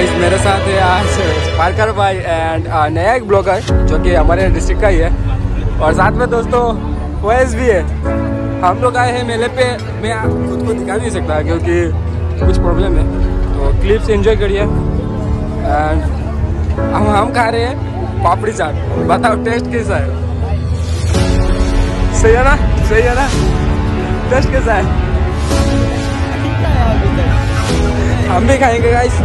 Guys मेरे साथ है आज स्पार्कर भाई एंड नया एक ब्लॉगर जो कि हमारे डिस्ट्रिक्ट का ही है। और साथ में दोस्तों ओएस भी है। हम लोग आए हैं मेले पे। मैं खुद को दिखा नहीं सकता क्योंकि कुछ प्रॉब्लम है। तो क्लिप्स एंजॉय करिए। एंड हम हम खा रहे हैं पापड़ी चाट। बताओ टेस्ट कैसा है? सही है ना? सही है ना? टेस्ट कैसा है? हम भी खाएँगे गाइस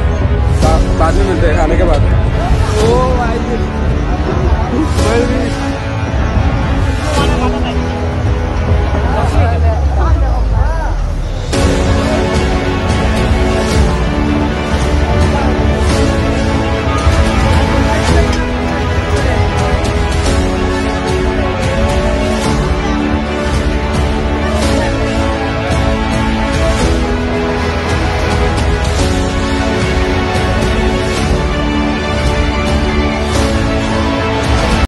बाद में मिलते हैं खाने के बाद। ओ भाई।